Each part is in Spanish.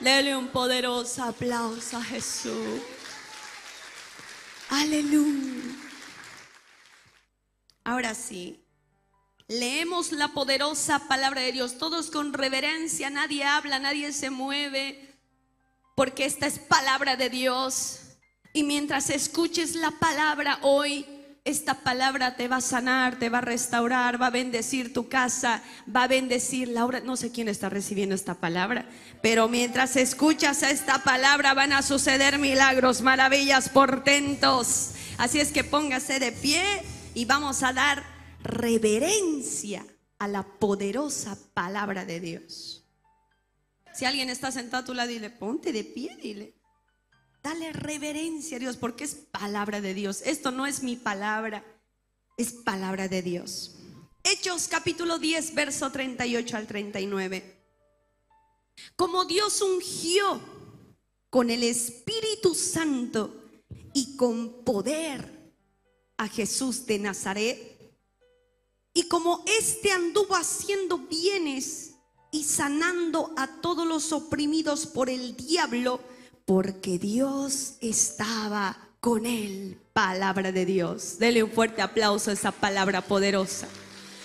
Dele un poderoso aplauso a Jesús. Aleluya. Ahora sí, leemos la poderosa palabra de Dios, todos con reverencia, nadie habla, nadie se mueve, porque esta es palabra de Dios. Y mientras escuches la palabra hoy, esta palabra te va a sanar, te va a restaurar, va a bendecir tu casa, va a bendecir la obra. No sé quién está recibiendo esta palabra, pero mientras escuchas esta palabra van a suceder milagros, maravillas, portentos. Así es que póngase de pie y vamos a dar reverencia a la poderosa palabra de Dios. Si alguien está sentado a tu lado, dile, ponte de pie, dile. Dale reverencia a Dios porque es palabra de Dios. Esto no es mi palabra, es palabra de Dios. Hechos capítulo 10, verso 38 al 39. Como Dios ungió con el Espíritu Santo y con poder a Jesús de Nazaret, y como éste anduvo haciendo bienes y sanando a todos los oprimidos por el diablo, porque Dios estaba con él. Palabra de Dios. Dele un fuerte aplauso a esa palabra poderosa.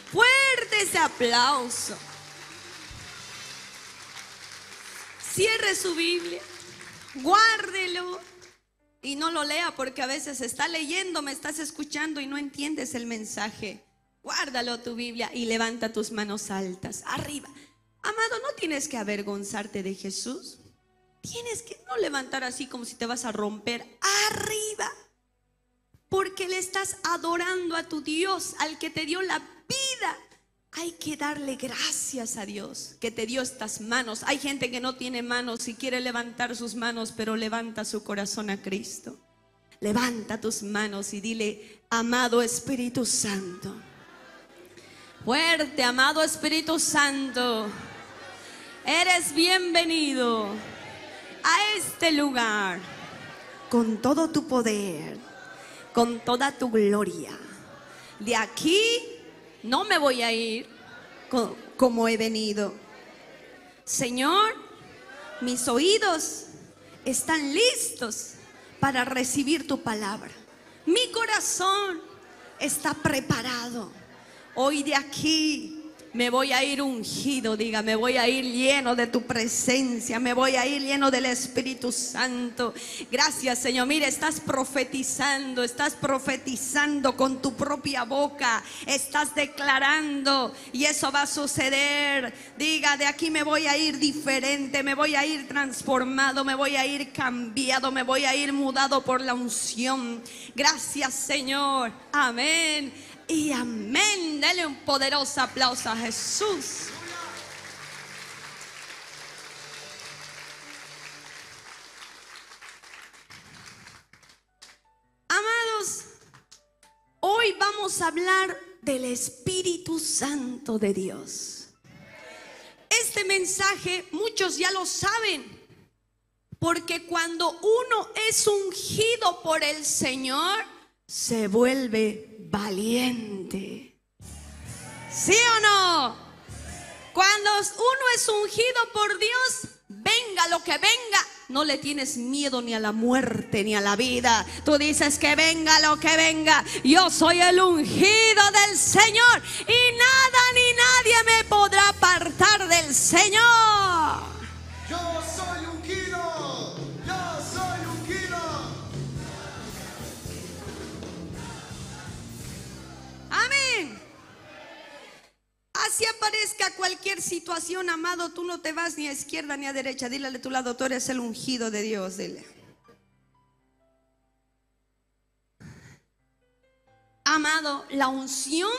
Fuerte ese aplauso. Cierre su Biblia, guárdelo y no lo lea porque a veces está leyendo, me estás escuchando y no entiendes el mensaje. Guárdalo tu Biblia y levanta tus manos altas, arriba. Amado, no tienes que avergonzarte de Jesús. Tienes que no levantar así como si te vas a romper arriba. Porque le estás adorando a tu Dios, al que te dio la vida. Hay que darle gracias a Dios que te dio estas manos. Hay gente que no tiene manos y quiere levantar sus manos, pero levanta su corazón a Cristo. Levanta tus manos y dile, amado Espíritu Santo. Fuerte, amado Espíritu Santo. Eres bienvenido a este lugar con todo tu poder, con toda tu gloria. De aquí no me voy a ir como he venido. Señor, mis oídos están listos para recibir tu palabra. Mi corazón está preparado. Hoy de aquí me voy a ir ungido, diga, me voy a ir lleno de tu presencia, me voy a ir lleno del Espíritu Santo. Gracias, Señor. Mire, estás profetizando, estás profetizando con tu propia boca, estás declarando y eso va a suceder. Diga, de aquí me voy a ir diferente, me voy a ir transformado, me voy a ir cambiado, me voy a ir mudado por la unción. Gracias, Señor. Amén y amén. Dele un poderoso aplauso a Jesús. Amados, hoy vamos a hablar del Espíritu Santo de Dios. Este mensaje muchos ya lo saben, porque cuando uno es ungido por el Señor, se vuelve valiente. ¿Sí o no? Cuando uno es ungido por Dios, venga lo que venga, no le tienes miedo ni a la muerte ni a la vida. Tú dices que venga lo que venga. Yo soy el ungido del Señor y nada ni nadie me podrá apartar del Señor. Así aparezca cualquier situación, amado, tú no te vas ni a izquierda ni a derecha. Dile a tu lado, tú eres el ungido de Dios. Dile. Amado, la unción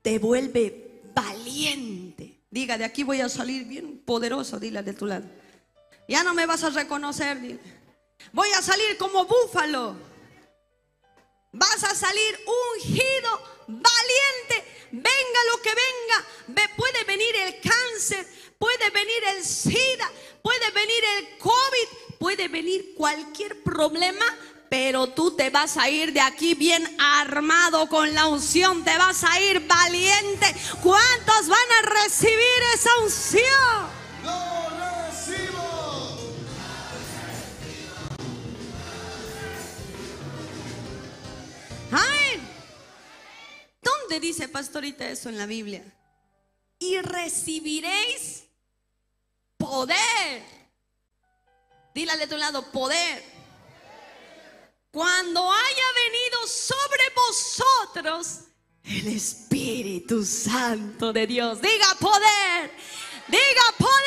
te vuelve valiente. Diga, de aquí voy a salir bien poderoso, dile de tu lado. Ya no me vas a reconocer. Voy a salir como búfalo. Vas a salir ungido, valiente venga lo que venga, puede venir el cáncer, puede venir el SIDA, puede venir el COVID, puede venir cualquier problema. Pero tú te vas a ir de aquí bien armado con la unción, te vas a ir valiente. ¿Cuántos van a recibir esa unción? No recibo. Amén. ¿Dónde dice pastorita eso en la Biblia? Y recibiréis poder. Dile de tu lado, poder. Cuando haya venido sobre vosotros el Espíritu Santo de Dios. Diga poder. Diga poder.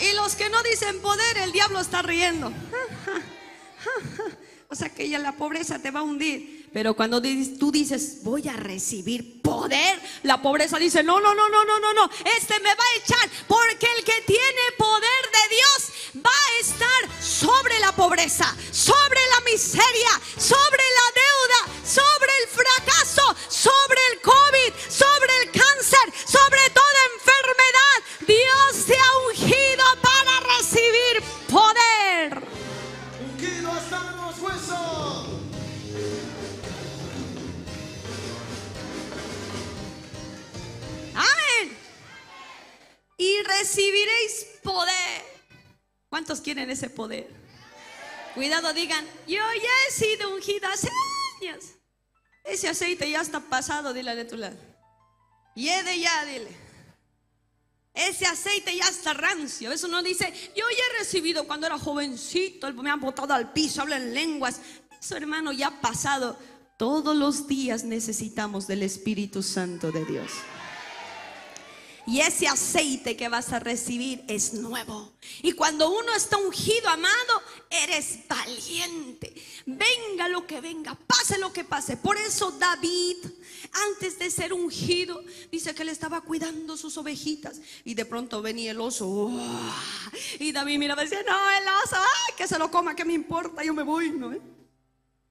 Y los que no dicen poder, el diablo está riendo. O sea que ya la pobreza te va a hundir. Pero cuando tú dices, voy a recibir poder, la pobreza dice, no, no, no, no, no, no, no, este me va a echar, porque el que tiene poder de Dios va a estar sobre la pobreza, sobre la miseria, sobre Cuidado, digan, yo ya he sido ungida hace años. Ese aceite ya está pasado, dile de tu lado. de ya, dile. Ese aceite ya está rancio. Eso no dice, yo ya he recibido cuando era jovencito, me han botado al piso, habla en lenguas. Eso, hermano, ya ha pasado. Todos los días necesitamos del Espíritu Santo de Dios. Y ese aceite que vas a recibir es nuevo. Y cuando uno está ungido, amado, eres valiente. Venga lo que venga, pase lo que pase. Por eso David, antes de ser ungido, dice que él estaba cuidando sus ovejitas. Y de pronto venía el oso. Y David miraba y decía, no, el oso, que se lo coma, que me importa, yo me voy. ¿no?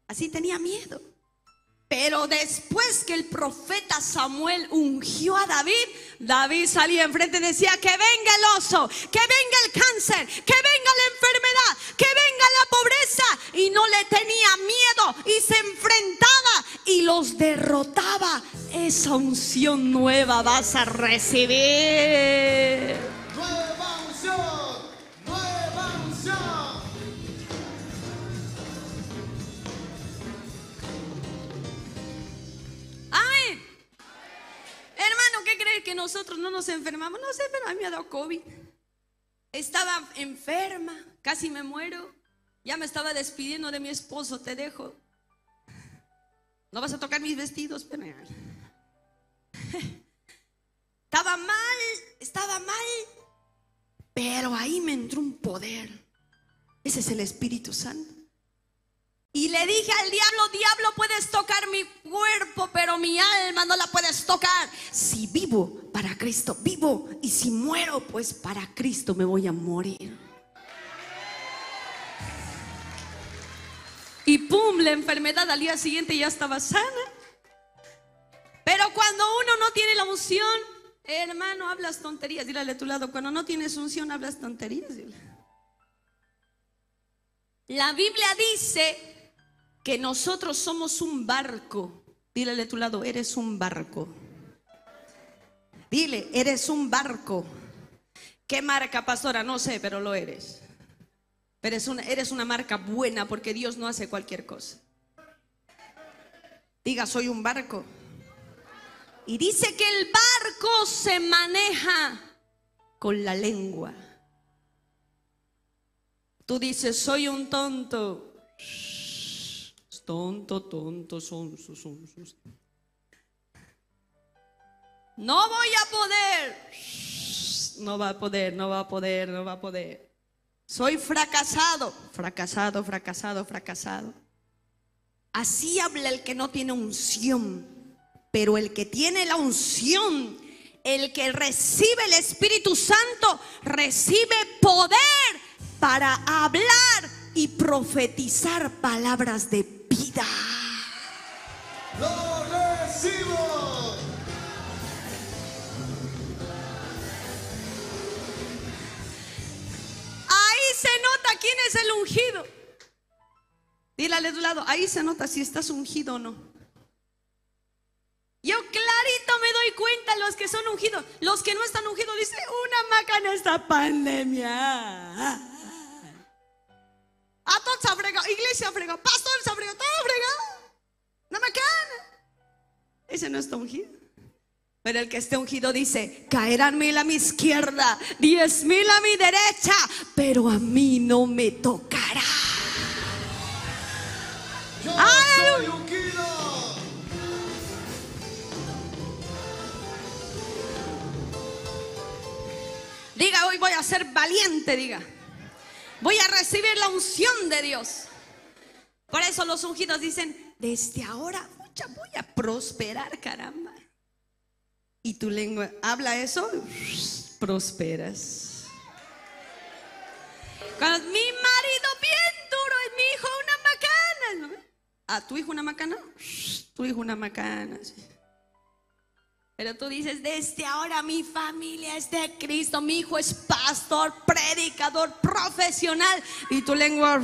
Así tenía miedo. Pero después que el profeta Samuel ungió a David, David salía enfrente y decía, que venga el oso, que venga el cáncer, que venga la enfermedad, que venga la pobreza. Y no le tenía miedo y se enfrentaba y los derrotaba. Esa unción nueva vas a recibir. Nueva unción. Hermano, ¿qué crees que nosotros no nos enfermamos? No sé, pero a mí me ha dado COVID. Estaba enferma, casi me muero. Ya me estaba despidiendo de mi esposo, te dejo. No vas a tocar mis vestidos, pero... Estaba mal, estaba mal. Pero ahí me entró un poder. Ese es el Espíritu Santo. Le dije al diablo, diablo, puedes tocar mi cuerpo, pero mi alma no la puedes tocar. Si vivo para Cristo, vivo. Y si muero, pues para Cristo me voy a morir. Y pum, la enfermedad al día siguiente ya estaba sana. Pero cuando uno no tiene la unción, hermano, hablas tonterías. Dile a tu lado, cuando no tienes unción, hablas tonterías. La Biblia dice que nosotros somos un barco. Dile a tu lado, eres un barco. Dile, eres un barco. ¿Qué marca, pastora? No sé, pero lo eres. Pero eres una, eres una marca buena porque Dios no hace cualquier cosa. Diga, soy un barco. Y dice que el barco se maneja con la lengua. Tú dices, soy un tonto. Tonto, tonto, son sus, son sus. No voy a poder. No va a poder, no va a poder, no va a poder. Soy fracasado, fracasado, fracasado, fracasado. Así habla el que no tiene unción, pero el que tiene la unción, el que recibe el Espíritu Santo, recibe poder para hablar y profetizar palabras de vida. Lo recibo. Ahí se nota quién es el ungido. Dile a tu lado, ahí se nota si estás ungido o no. Yo clarito me doy cuenta los que son ungidos. Los que no están ungidos dice una maca en esta pandemia. A todos se ha fregado, iglesia ha fregado, pastor se ha fregado, todo ha fregado. Ese no está ungido. Pero el que esté ungido dice, caerán mil a mi izquierda, diez mil a mi derecha, pero a mí no me tocará. Yo ¡Aleluya! soy ungido. Diga, hoy voy a ser valiente, diga. Voy a recibir la unción de Dios. Por eso los ungidos dicen, desde ahora mucha, voy a prosperar, caramba. Y tu lengua habla eso, prosperas. Cuando mi marido bien duro y mi hijo una macana. ¿A tu hijo una macana? Tu hijo una macana. Pero tú dices, desde ahora mi familia es de Cristo, mi hijo es pastor, predicador, profesional. Y tu lengua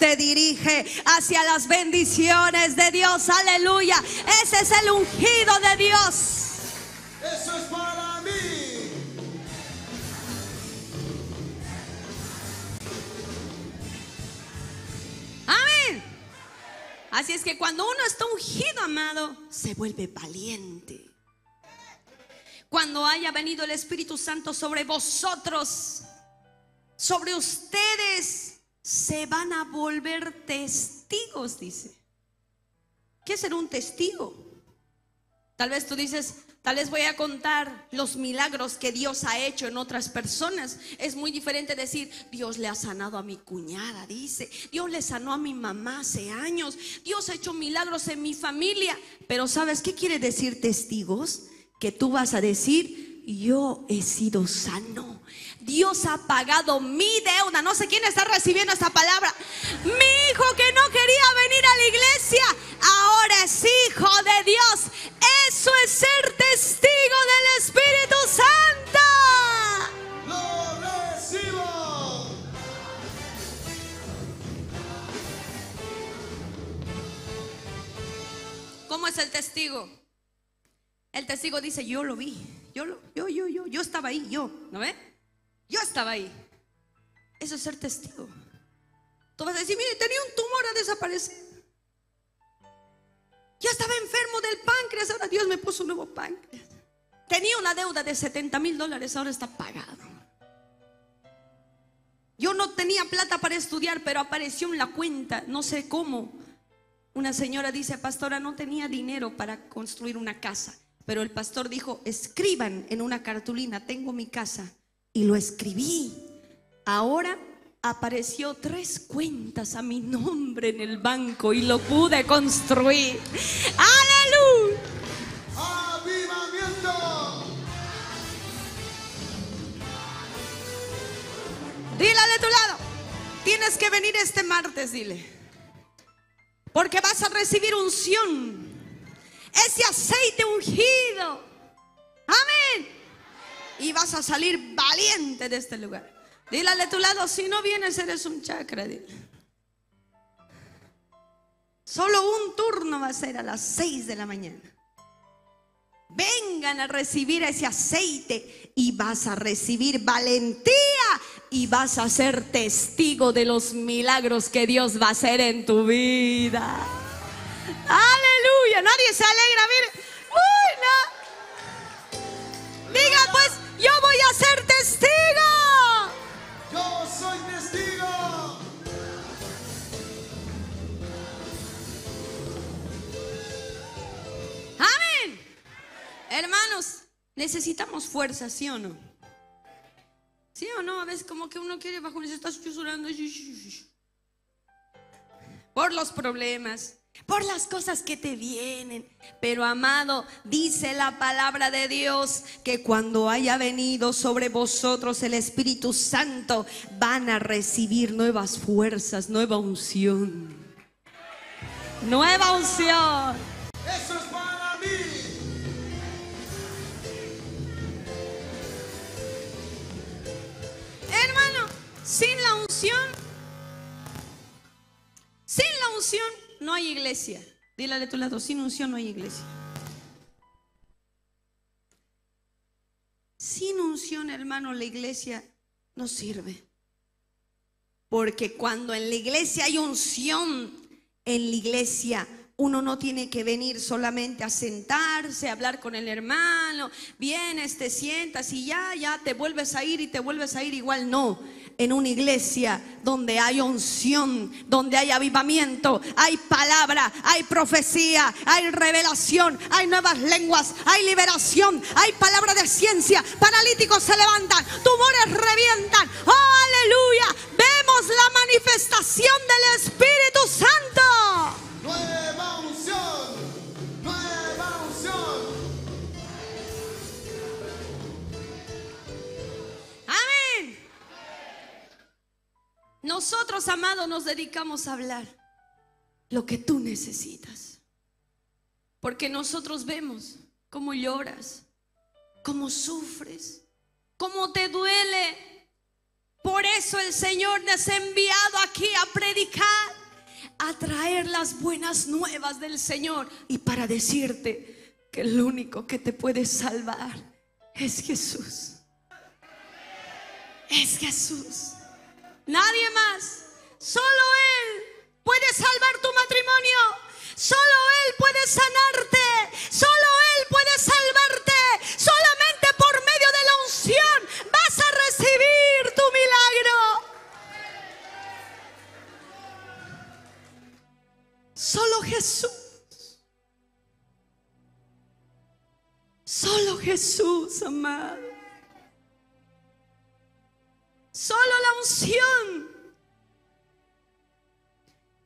te dirige hacia las bendiciones de Dios. Aleluya. Ese es el ungido de Dios. Eso es para mí. Amén. Así es que cuando uno está ungido, amado, se vuelve valiente. Cuando haya venido el Espíritu Santo sobre vosotros, sobre ustedes, se van a volver testigos, dice. ¿Qué es ser un testigo? Tal vez tú dices, tal vez voy a contar los milagros que Dios ha hecho en otras personas. Es muy diferente decir, Dios le ha sanado a mi cuñada, dice. Dios le sanó a mi mamá hace años. Dios ha hecho milagros en mi familia. Pero ¿sabes qué quiere decir testigos? Que tú vas a decir, yo he sido sano. Dios ha pagado mi deuda. No sé quién está recibiendo esta palabra. Mi hijo que no quería venir a la iglesia, ahora es hijo de Dios. Eso es ser testigo del Espíritu Santo. Lo recibo. ¿Cómo es el testigo? El testigo dice, yo lo vi. Yo, lo, yo, yo, yo, yo estaba ahí, yo. ¿No ve? Yo estaba ahí. Eso es ser testigo. Tú vas a decir, mire, tenía un tumor a desaparecer. Yo estaba enfermo del páncreas, ahora Dios me puso un nuevo páncreas. Tenía una deuda de 70 mil dólares, ahora está pagado. Yo no tenía plata para estudiar, pero apareció en la cuenta, no sé cómo. Una señora dice, pastora, no tenía dinero para construir una casa, pero el pastor dijo, escriban en una cartulina, tengo mi casa. Y lo escribí. Ahora apareció tres cuentas a mi nombre en el banco y lo pude construir. Aleluya. Avivamiento. Dile de tu lado, tienes que venir este martes, dile. Porque vas a recibir unción. Ese aceite ungido. Amén. Y vas a salir valiente de este lugar. Dile de tu lado, si no vienes eres un chakra. Dile. Solo un turno va a ser a las 6 de la mañana. Vengan a recibir ese aceite y vas a recibir valentía y vas a ser testigo de los milagros que Dios va a hacer en tu vida. Aleluya. Nadie se alegra. Mire. Uy, no. Diga pues, yo voy a ser testigo. Yo soy testigo. Amén. Hermanos, necesitamos fuerza, ¿sí o no? ¿Sí o no? A veces como que uno quiere bajo, se está susurrando. Por los problemas, por las cosas que te vienen. Pero amado, dice la palabra de Dios que cuando haya venido sobre vosotros el Espíritu Santo, van a recibir nuevas fuerzas, nueva unción. Nueva unción. Eso es para mí. Hermano, sin la unción, sin la unción no hay iglesia. Dile de tu lado, sin unción no hay iglesia. Sin unción, hermano, la iglesia no sirve. Porque cuando en la iglesia hay unción, en la iglesia Uno no tiene que venir solamente a sentarse, a hablar con el hermano, vienes, te sientas y ya, ya te vuelves a ir y te vuelves a ir igual. No, en una iglesia donde hay unción, donde hay avivamiento, hay palabra, hay profecía, hay revelación, hay nuevas lenguas, hay liberación, hay palabra de ciencia, paralíticos se levantan, tumores revientan. Oh, aleluya. Vemos la manifestación del Espíritu Santo. Nosotros, amados, nos dedicamos a hablar lo que tú necesitas. Porque nosotros vemos cómo lloras, cómo sufres, cómo te duele. Por eso el Señor nos ha enviado aquí a predicar, a traer las buenas nuevas del Señor y para decirte que el único que te puede salvar es Jesús. Es Jesús. Nadie más. Solo Él puede salvar tu matrimonio. Solo Él puede sanarte. Solo Él puede salvarte. Solamente por medio de la unción vas a recibir tu milagro. Solo Jesús. Solo Jesús, amado. Solo la unción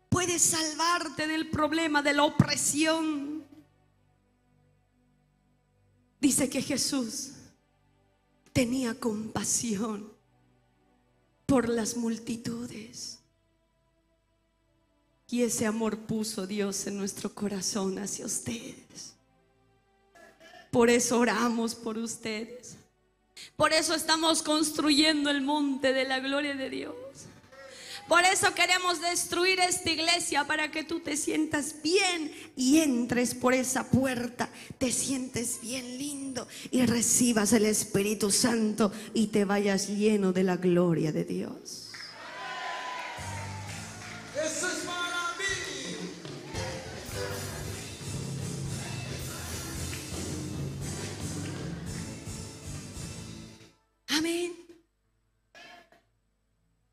puede salvarte del problema de la opresión. Dice que Jesús tenía compasión por las multitudes. Y ese amor puso Dios en nuestro corazón hacia ustedes. Por eso oramos por ustedes. Por eso estamos construyendo el monte de la gloria de Dios. Por eso queremos destruir esta iglesia para que tú te sientas bien y entres por esa puerta, te sientes bien lindo y recibas el Espíritu Santo y te vayas lleno de la gloria de Dios.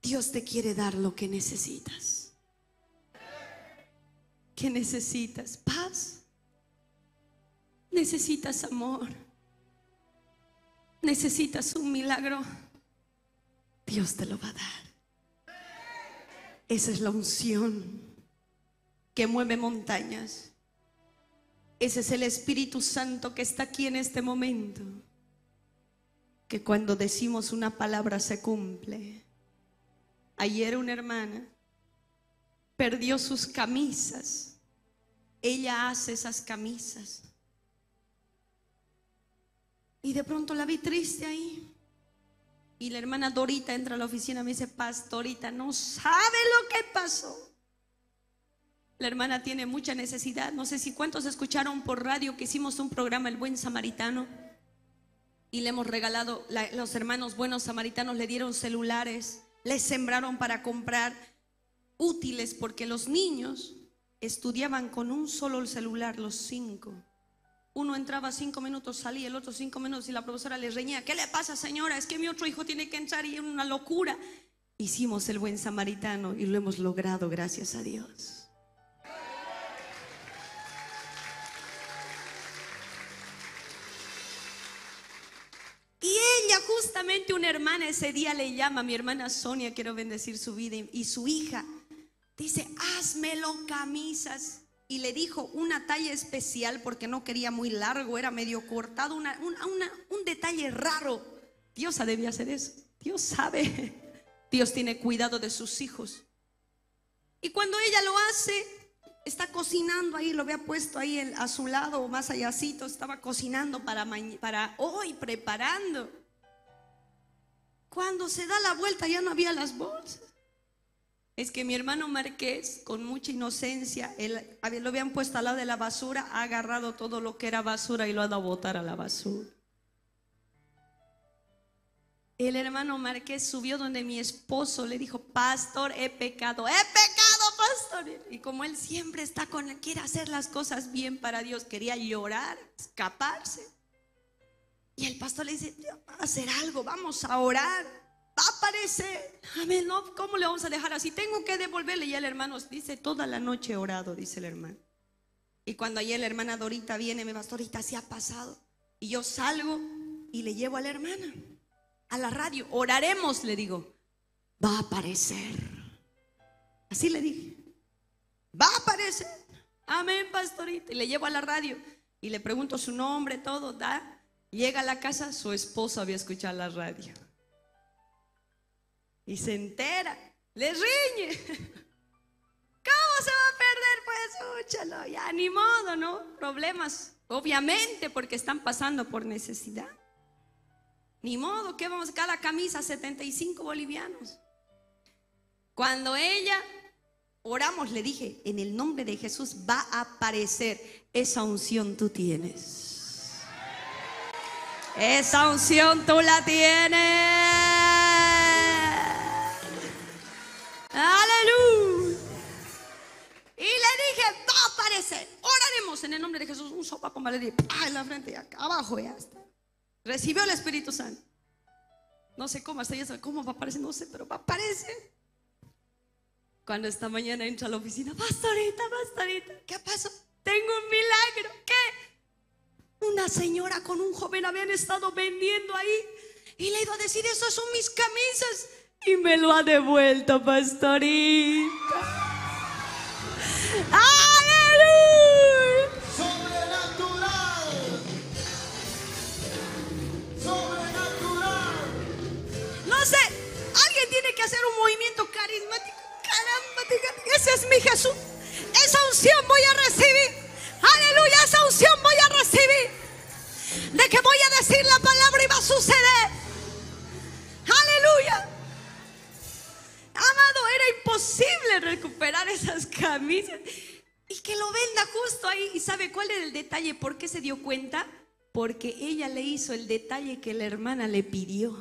Dios te quiere dar lo que necesitas. ¿Qué necesitas? Paz. Necesitas amor. Necesitas un milagro. Dios te lo va a dar. Esa es la unción que mueve montañas. Ese es el Espíritu Santo que está aquí en este momento. Que cuando decimos una palabra se cumple. Ayer una hermana perdió sus camisas. Ella hace esas camisas. Y de pronto la vi triste ahí. Y la hermana Dorita entra a la oficina y me dice, pastorita, no sabe lo que pasó. La hermana tiene mucha necesidad. No sé si cuántos escucharon por radio que hicimos un programa El Buen Samaritano. Y le hemos regalado, la- los hermanos buenos samaritanos le dieron celulares, les sembraron para comprar útiles porque los niños estudiaban con un solo celular, los cinco. Uno entraba cinco minutos, salía el otro cinco minutos y la profesora le reñía, ¿qué le pasa señora? Es que mi otro hijo tiene que entrar y es una locura. Hicimos el buen samaritano y lo hemos logrado gracias a Dios. Ella, justamente una hermana, ese día le llama, mi hermana Sonia, quiero bendecir su vida, y, su hija, dice, házmelo camisas. Y le dijo una talla especial porque no quería muy largo, era medio cortado, una- una- un detalle raro. Dios debía hacer eso. Dios sabe. Dios tiene cuidado de sus hijos. Y cuando ella lo hace, está cocinando ahí, lo había puesto ahí a su lado o más allácito, estaba cocinando para, para hoy, preparando. Cuando se da la vuelta ya no había las bolsas. Es que mi hermano Marqués, con mucha inocencia, él, lo habían puesto al lado de la basura, ha agarrado todo lo que era basura y lo ha dado a botar a la basura. El hermano Marqués subió donde mi esposo le dijo, pastor, he pecado, he pecado pastor. Y como él siempre está con, quiere hacer las cosas bien para Dios, quería llorar, escaparse. Y el pastor le dice, "Dios va a hacer algo, vamos a orar. Va a aparecer. Amén, no, ¿cómo le vamos a dejar así? Tengo que devolverle. Y el hermano dice, toda la noche he orado, dice el hermano. Y cuando ayer la hermana Dorita viene, me pastorita, se ha pasado. Y yo salgo y le llevo a la hermana, a la radio. Oraremos, le digo. Va a aparecer. Así le dije. Va a aparecer. Amén, pastorita. Y le llevo a la radio. Y le pregunto su nombre, todo, da. Llega a la casa, su esposo había escuchado la radio. Y se entera, le riñe. ¿Cómo se va a perder? Pues escúchalo, ya ni modo, ¿no? Problemas, obviamente, porque están pasando por necesidad. Ni modo, ¿qué vamos? Cada camisa, 75 bolivianos. Cuando ella oramos, le dije, en el nombre de Jesús va a aparecer esa unción tú tienes. Esa unción tú la tienes. Aleluya. Y le dije, va a aparecer. Oraremos en el nombre de Jesús. Un sopa con le dije, en la frente y acá abajo ya está. Recibió el Espíritu Santo. No sé cómo, hasta ya cómo va a aparecer, no sé, pero va a aparecer. Cuando esta mañana entra a la oficina, pastorita, pastorita, ¿qué pasó? Tengo un milagro. ¿Qué? Una señora con un joven habían estado vendiendo ahí y le he ido a decir, esas son mis camisas. Y me lo ha devuelto, pastorita. ¡Aleluya! Sobrenatural. Sobrenatural. No sé, alguien tiene que hacer un movimiento carismático. Caramba, ese es mi Jesús. Esa unción voy a recibir. Aleluya, esa unción voy a recibir. De que voy a decir la palabra y va a suceder. Aleluya. Amado, era imposible recuperar esas camisas. Y que lo venda justo ahí. ¿Y sabe cuál era el detalle? ¿Por qué se dio cuenta? Porque ella le hizo el detalle que la hermana le pidió.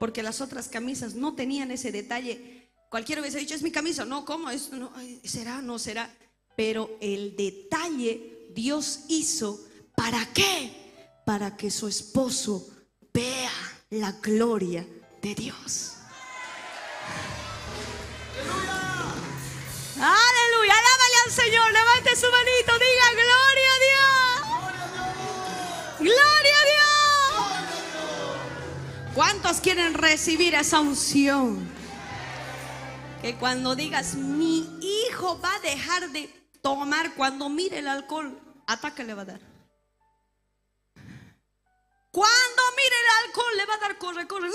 Porque las otras camisas no tenían ese detalle. Cualquiera hubiese dicho, es mi camisa. No, ¿cómo? No, ¿Será? No será. Pero el detalle Dios hizo. ¿Para qué? Para que su esposo vea la gloria de Dios. Aleluya, alábale al Señor, levante su manito, diga gloria a Dios. Gloria a Dios. ¿Cuántos quieren recibir esa unción? Que cuando digas, mi hijo va a dejar de tomar cuando mire el alcohol, ataque le va a dar. Cuando mire el alcohol le va a dar corre, corre.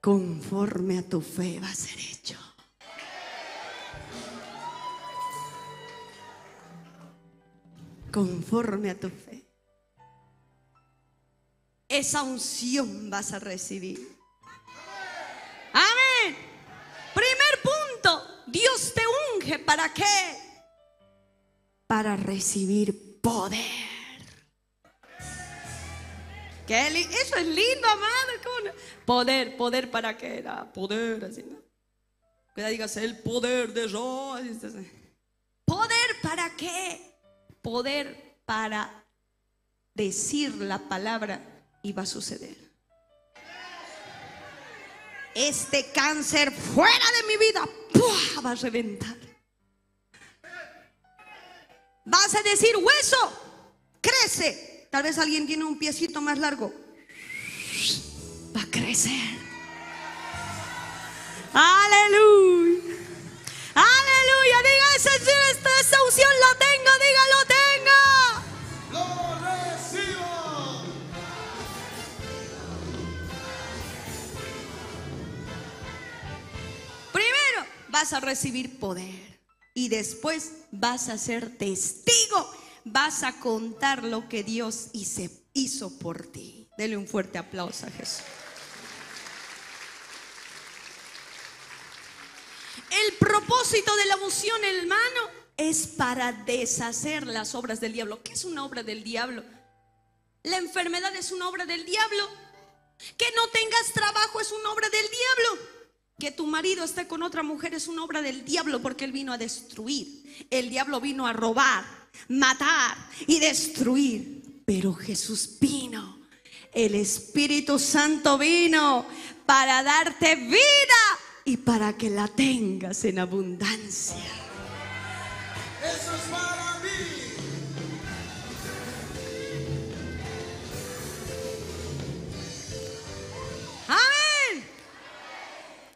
Conforme a tu fe va a ser hecho. Conforme a tu fe. Esa unción vas a recibir. Amén. Primer punto, Dios te unge. ¿Para qué? Para recibir poder. Qué Eso es lindo, amado. Poder, poder para qué era poder, así, ¿no? Que digas el poder de así. ¿Poder para qué? Poder para decir la palabra y va a suceder. Este cáncer fuera de mi vida va a reventar. Vas a decir hueso, crece. Tal vez alguien tiene un piecito más largo. Va a crecer. Aleluya. Aleluya. Diga esa, esta, esa unción lo tengo. Diga lo tengo. Lo recibo. Primero vas a recibir poder y después vas a ser testigo. Vas a contar lo que Dios hizo por ti. Dele un fuerte aplauso a Jesús. El propósito de la unción, hermano, es para deshacer las obras del diablo. ¿Qué es una obra del diablo? La enfermedad es una obra del diablo. Que no tengas trabajo es una obra del diablo. Que tu marido esté con otra mujer es una obra del diablo porque él vino a destruir. El diablo vino a robar, matar y destruir. Pero Jesús vino. El Espíritu Santo vino para darte vida y para que la tengas en abundancia. Eso es para mí. Amén.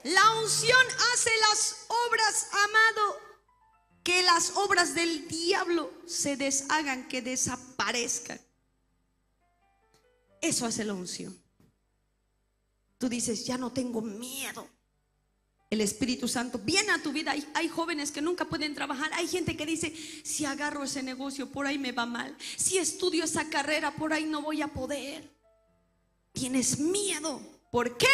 La unción hace las obras, amado, que las obras del diablo se deshagan, que desaparezcan. Eso hace la unción. Tú dices, ya no tengo miedo. El Espíritu Santo viene a tu vida. Hay, hay, jóvenes que nunca pueden trabajar. Hay gente que dice, si agarro ese negocio, por ahí me va mal. Si estudio esa carrera, por ahí no voy a poder. Tienes miedo. ¿Por qué?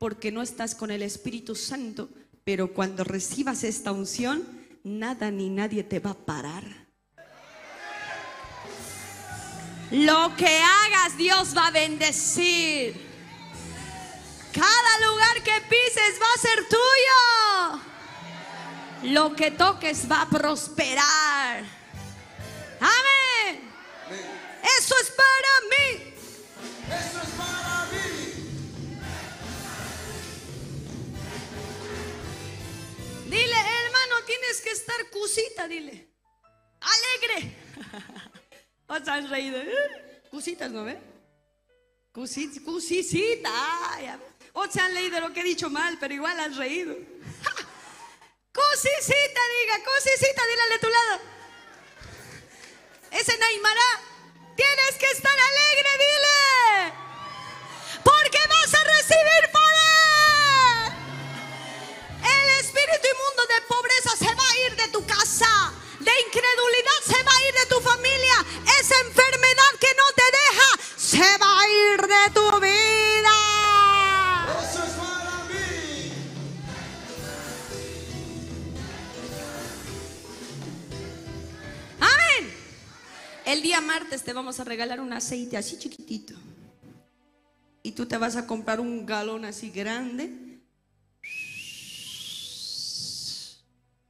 Porque no estás con el Espíritu Santo. Pero cuando recibas esta unción, nada ni nadie te va a parar. Lo que hagas, Dios va a bendecir. Cada lugar que pises va a ser tuyo. Lo que toques va a prosperar. Amén. Eso es para mí. Eso es tienes que estar cusita, dile. Alegre. ¿O se han reído? ¿eh? Cusitas, ¿no ve? Cusi- Cusicita. A. O se han leído lo que he dicho mal, pero igual han reído. Cusicita, diga, cusicita, dile a tu lado. Ese Naimará, tienes que estar alegre, dile. Porque vas a recibir poder. El espíritu inmundo de a ir de tu casa. De incredulidad se va a ir de tu familia. Esa enfermedad que no te deja se va a ir de tu vida. Eso es para mí. Amén. El día martes te vamos a regalar un aceite así chiquitito. Y tú te vas a comprar un galón así grande.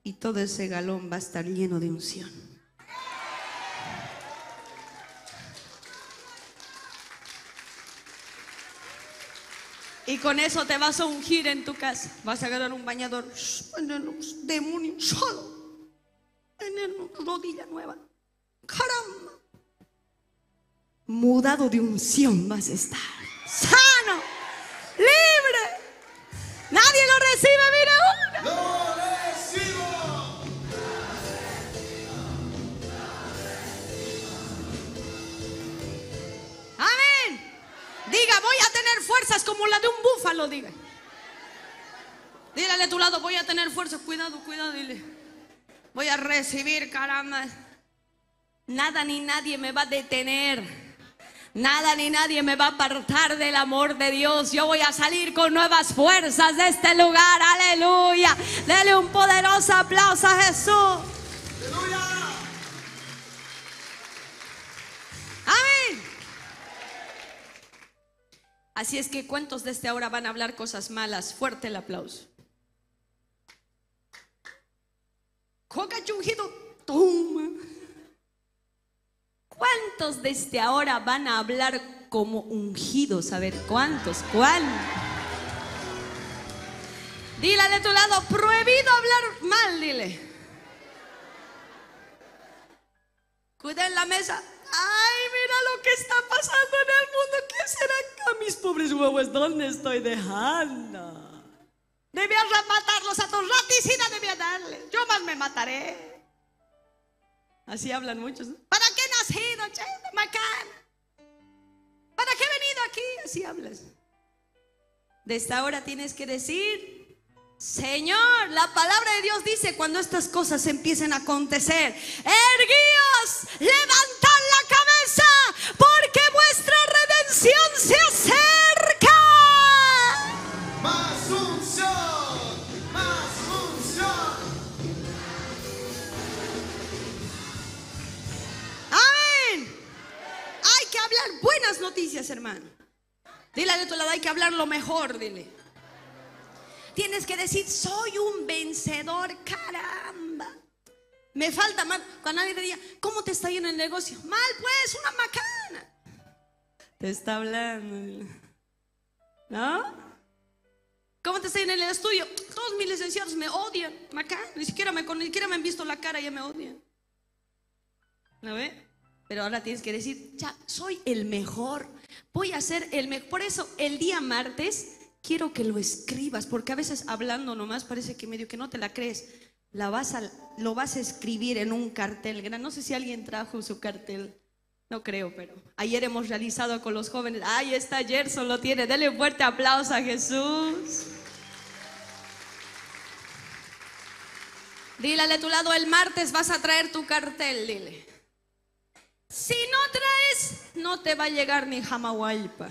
Y todo ese galón va a estar lleno de unción. Y con eso te vas a ungir en tu casa. Vas a agarrar un bañador. Demonio solo. Tenemos rodilla nueva. Caramba. Mudado de unción vas a estar. Sano. Libre. Nadie lo recibe, mira voy a tener fuerzas como la de un búfalo, diga. Dígale a tu lado, voy a tener fuerzas. Cuidado, cuidado, dile. Voy a recibir, caramba. Nada ni nadie me va a detener. Nada ni nadie me va a apartar del amor de Dios. Yo voy a salir con nuevas fuerzas de este lugar. Aleluya. Dele un poderoso aplauso a Jesús. Así es que cuántos desde ahora van a hablar cosas malas. Fuerte el aplauso. ¿Cuántos desde ahora van a hablar como ungidos? A ver, ¿cuántos? ¿Cuántos? Dile de tu lado, prohibido hablar mal, dile. Cuida en la mesa. Ay, mira lo que está pasando en el mundo. ¿Qué será acá, mis pobres huevos? ¿Dónde estoy dejando? Debía matarlos a todos. Raticina debía darles. Yo más me mataré. Así hablan muchos. ¿no? ¿Para qué he nacido, che? Macana. ¿Para qué he venido aquí? Así hablas. Desde ahora tienes que decir, Señor, la palabra de Dios dice cuando estas cosas empiecen a acontecer, erguíos, levantad la cabeza, porque vuestra redención se acerca. Más unción. Más unción. Amén. Hay que hablar buenas noticias, hermano. Dile de tu lado, hay que hablar lo mejor, dile. Tienes que decir, soy un vencedor, caramba. Me falta mal. Cuando alguien te diga, ¿cómo te está yendo el negocio? Mal, pues, una macana. Te está hablando. ¿No? ¿Cómo te está yendo en el estudio? Todos mis licenciados me odian. Macana. Ni siquiera me, ni siquiera me han visto la cara, ya me odian. ¿No ve? Pero ahora tienes que decir, ya, soy el mejor. Voy a ser el mejor. Por eso, el día martes, quiero que lo escribas, porque a veces hablando nomás parece que medio que no te la crees. La vas a, lo vas a escribir en un cartel. No sé si alguien trajo su cartel. No creo, pero ayer hemos realizado con los jóvenes. Ahí está Gerson, lo tiene. Dele un fuerte aplauso a Jesús. Dile a tu lado, el martes vas a traer tu cartel, dile. Si no traes, no te va a llegar ni jamahualpa.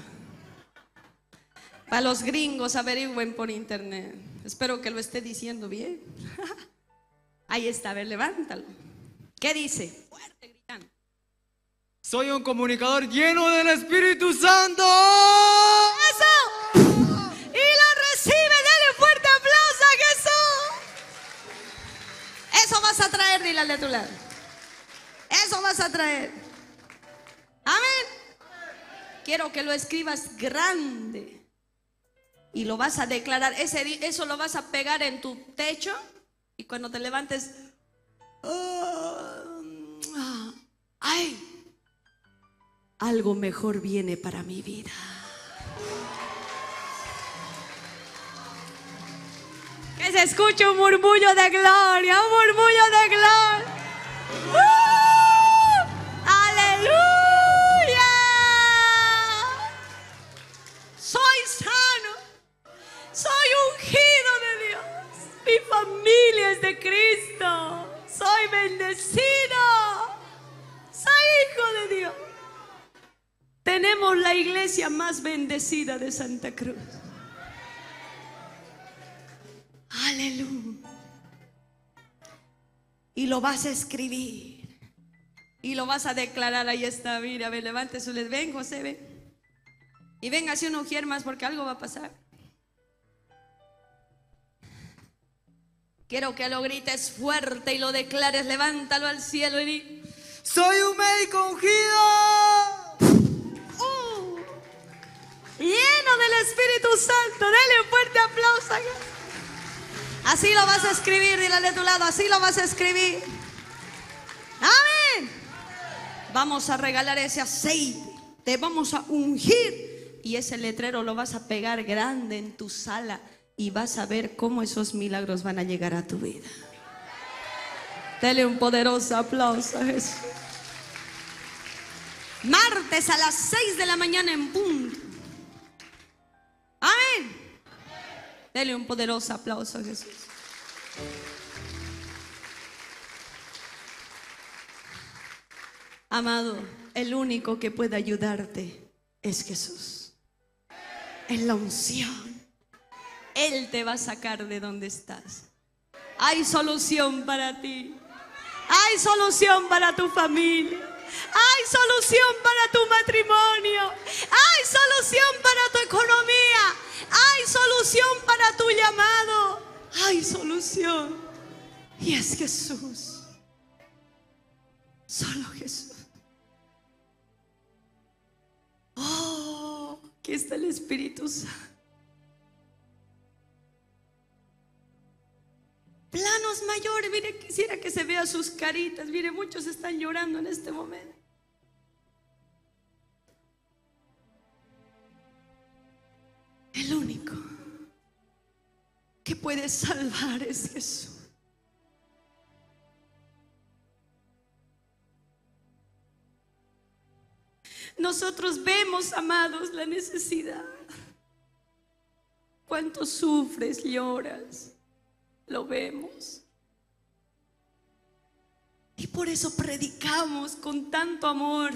Para los gringos averigüen por internet. Espero que lo esté diciendo bien. Ahí está, a ver, levántalo. ¿Qué dice? Fuerte, gritando. Soy un comunicador lleno del Espíritu Santo. ¡Eso! Y lo recibe, dale un fuerte aplauso a Jesús. Eso vas a traer, dile al de tu lado. Eso vas a traer. Amén. Quiero que lo escribas grande. Y lo vas a declarar. Eso lo vas a pegar en tu techo. Y cuando te levantes. ah, ¡Ay! Algo mejor viene para mi vida. Que se escuche un murmullo de gloria, un murmullo de gloria. ¡Uh! De Santa Cruz. Aleluya. Y lo vas a escribir. Y lo vas a declarar. Ahí está, mira, a ver, levante su les ven, José, ven. Y venga, si uno quiere más porque algo va a pasar. Quiero que lo grites fuerte y lo declares. Levántalo al cielo y di. Soy un médico ungido. Lleno del Espíritu Santo. Dele un fuerte aplauso. a Dios. Así lo vas a escribir, dile de tu lado, así lo vas a escribir. Amén. Vamos a regalar ese aceite, te vamos a ungir y ese letrero lo vas a pegar grande en tu sala y vas a ver cómo esos milagros van a llegar a tu vida. Dele un poderoso aplauso a Jesús. Martes a las 6 de la mañana en punto. Amén. Dele un poderoso aplauso a Jesús. Amado, el único que puede ayudarte es Jesús. Es la unción. Él te va a sacar de donde estás. Hay solución para ti. Hay solución para tu familia. Hay solución para tu matrimonio. Hay solución para tu economía. Hay solución para tu llamado. Hay solución. Y es Jesús. Solo Jesús. Oh, aquí está el Espíritu Santo. Mire, quisiera que se vea sus caritas. Mire, muchos están llorando en este momento. El único que puede salvar es Jesús. Nosotros vemos, amados, la necesidad. Cuánto sufres, lloras, lo vemos. Y por eso predicamos con tanto amor.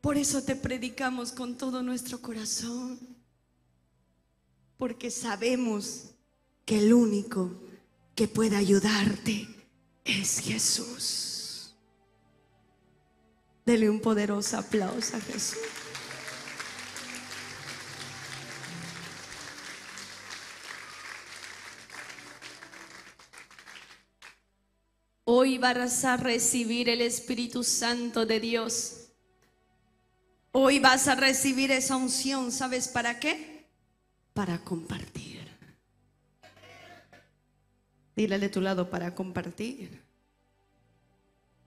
Por eso te predicamos con todo nuestro corazón. Porque sabemos que el único que puede ayudarte es Jesús. Dele un poderoso aplauso a Jesús. Hoy vas a recibir el Espíritu Santo de Dios. Hoy vas a recibir esa unción, ¿sabes para qué? Para compartir. Dile de tu lado para compartir.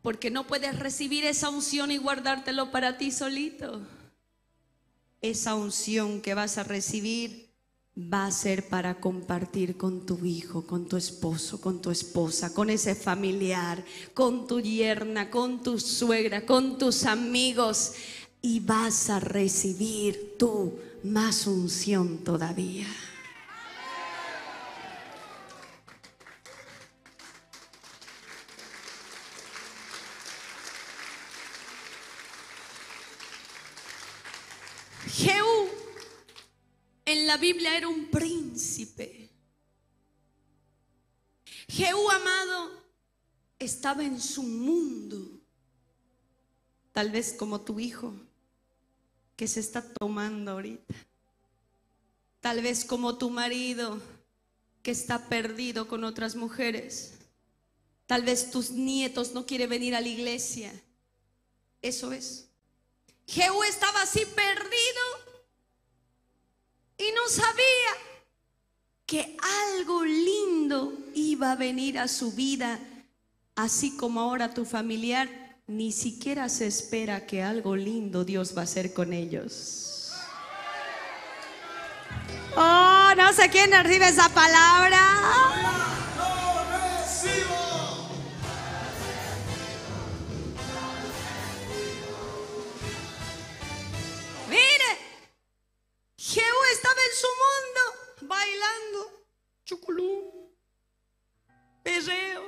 Porque no puedes recibir esa unción y guardártelo para ti solito. Esa unción que vas a recibir va a ser para compartir con tu hijo, con tu esposo, con tu esposa, con ese familiar, con tu yerna, con tu suegra, con tus amigos. Y vas a recibir tú más unción todavía. Jehú en la Biblia era un príncipe. Jehú amado estaba en su mundo, tal vez como tu hijo que se está tomando ahorita, tal vez como tu marido que está perdido con otras mujeres, tal vez tus nietos no quieren venir a la iglesia. Eso es. Jehú estaba así perdido y no sabía que algo lindo iba a venir a su vida, así como ahora tu familiar ni siquiera se espera que algo lindo Dios va a hacer con ellos. Oh, no sé quién recibe esa palabra. Recibo. Chuculú, perreo.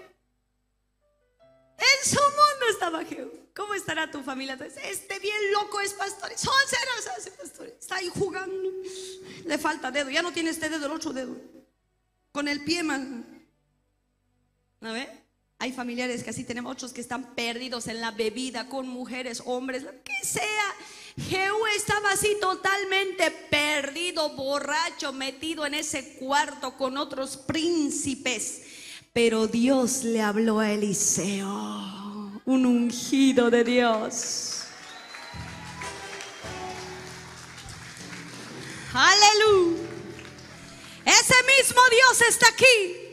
En su mundo estaba Jehú. ¿Cómo estará tu familia? Este bien loco es pastor. Son ceros, pastor. Está ahí jugando. Le falta dedo. Ya no tiene este dedo, el otro dedo. Con el pie más. ¿No ve? Hay familiares que así tenemos otros que están perdidos en la bebida con mujeres, hombres, lo que sea. Jehú estaba así totalmente perdido, borracho, metido en ese cuarto con otros príncipes. Pero Dios le habló a Eliseo, un ungido de Dios. Aleluya. Ese mismo Dios está aquí.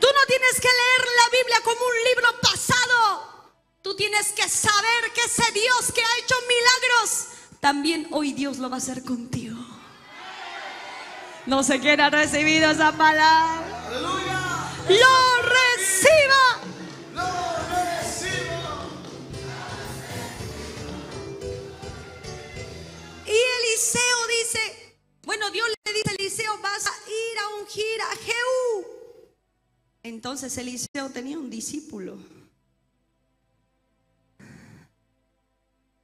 Tú no tienes que leer la Biblia como un tienes que saber que ese Dios que ha hecho milagros, también hoy Dios lo va a hacer contigo. No sé quién ha recibido esa palabra. Aleluya. Lo reciba. Lo recibo. Y Eliseo dice, bueno, Dios le dice a Eliseo, vas a ir a ungir a Jehú. Entonces Eliseo tenía un discípulo.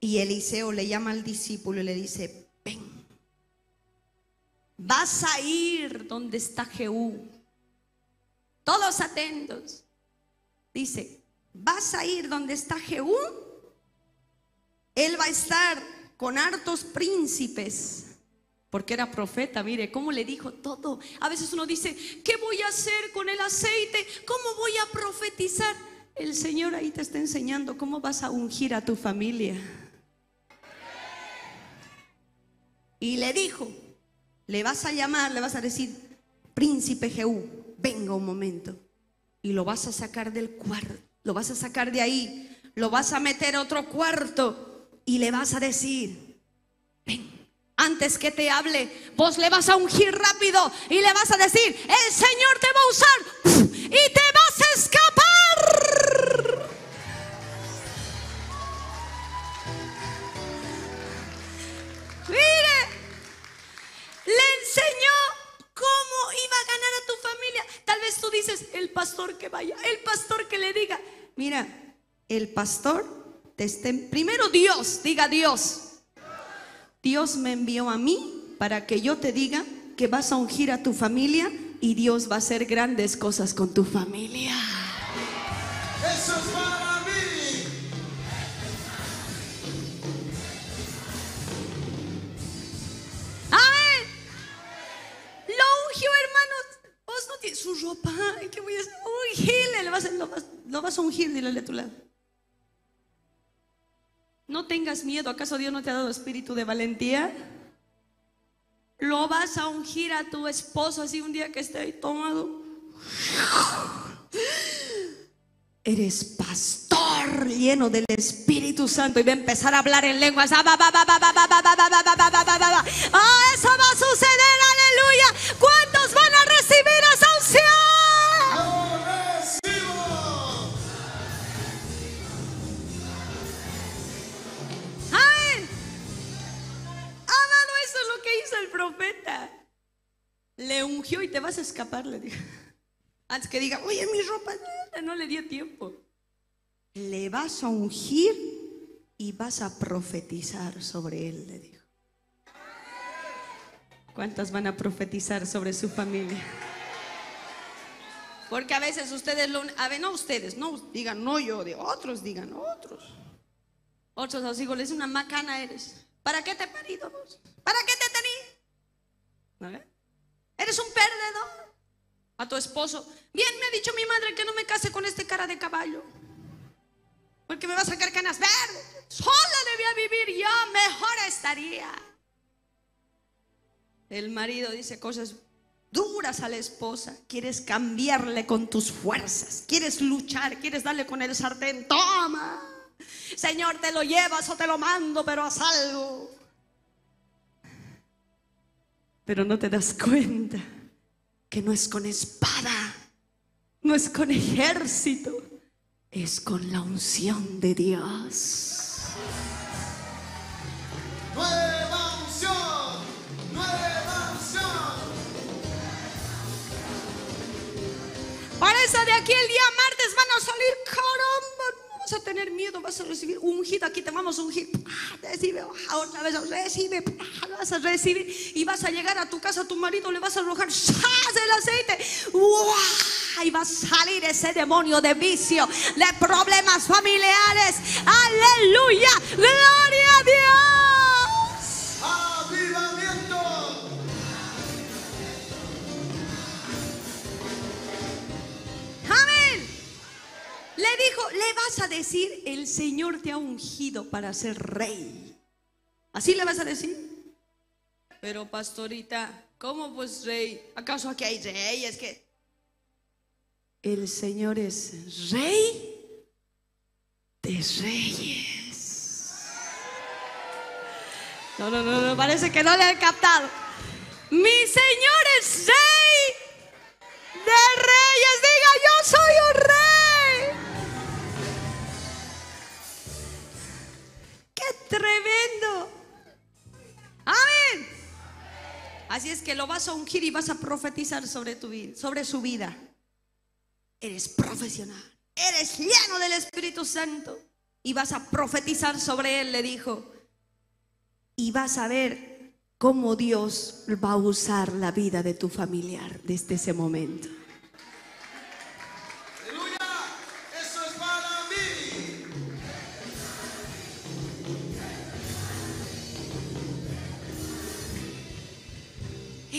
Y Eliseo le llama al discípulo y le dice, ven, vas a ir donde está Jehú. Todos atentos. Dice, vas a ir donde está Jehú. Él va a estar con hartos príncipes. Porque era profeta, mire, cómo le dijo todo. A veces uno dice, ¿qué voy a hacer con el aceite? ¿Cómo voy a profetizar? El Señor ahí te está enseñando cómo vas a ungir a tu familia. Y le dijo, le vas a llamar, le vas a decir, príncipe Jehú, venga un momento. Y lo vas a sacar del cuarto, lo vas a sacar de ahí, lo vas a meter a otro cuarto y le vas a decir, ven, antes que te hable, vos le vas a ungir rápido y le vas a decir, el Señor te va a usar y te Tal vez tú dices, el pastor que vaya, el pastor que le diga, mira, el pastor te esté, primero Dios, diga Dios. Dios me envió a mí para que yo te diga que vas a ungir a tu familia y Dios va a hacer grandes cosas con tu familia. Eso es vas a ungir, dile de tu lado. No tengas miedo, ¿acaso Dios no te ha dado espíritu de valentía? Lo vas a ungir a tu esposo así un día que esté ahí tomado. Eres pastor lleno del Espíritu Santo y va a empezar a hablar en lenguas. ¡Ah, eso va a suceder! ¡Aleluya! ¿Cuántos van a recibir esa unción? Que hizo el profeta. Le ungió y te vas a escapar, le dijo. Antes que diga, oye, mi ropa, no, le dio tiempo. Le vas a ungir y vas a profetizar sobre él, le dijo. ¿Cuántas van a profetizar sobre su familia? Porque a veces ustedes, lo, a ver, no ustedes, no digan, no yo, de otros digan, otros. Otros a los les una macana eres. ¿Para qué te vos? ¿Para qué te ve? Eres un perdedor. A tu esposo. Bien me ha dicho mi madre que no me case con este cara de caballo. Porque me va a sacar canas verdes. Sola debía vivir yo, mejor estaría. El marido dice cosas duras a la esposa. Quieres cambiarle con tus fuerzas. Quieres luchar. Quieres darle con el sartén. Toma. Señor, te lo llevas o te lo mando, pero haz algo. Pero no te das cuenta que no es con espada, no es con ejército, es con la unción de Dios. Nueva unción. Nueva unción. Para eso de aquí el día vas a tener miedo, vas a recibir ungido, aquí te vamos a ungir, ¡pah! recibe, ¡ah! otra vez, recibe, lo vas a recibir. Y vas a llegar a tu casa, a tu marido le vas a arrojar el aceite, y va a salir ese demonio de vicio, de problemas familiares, aleluya, dijo, le vas a decir, el Señor te ha ungido para ser rey. ¿Así le vas a decir? Pero pastorita, ¿cómo pues rey? ¿Acaso aquí hay reyes que... El Señor es rey de reyes. No, no, no, no, parece que no le han captado. Mi Señor es rey de reyes. Diga, yo soy un rey. Tremendo! Amén. Así es que lo vas a ungir y vas a profetizar sobre tu vida, sobre su vida. Eres profesional, eres lleno del Espíritu Santo y vas a profetizar sobre él, le dijo. Y vas a ver cómo Dios va a usar la vida de tu familiar desde ese momento.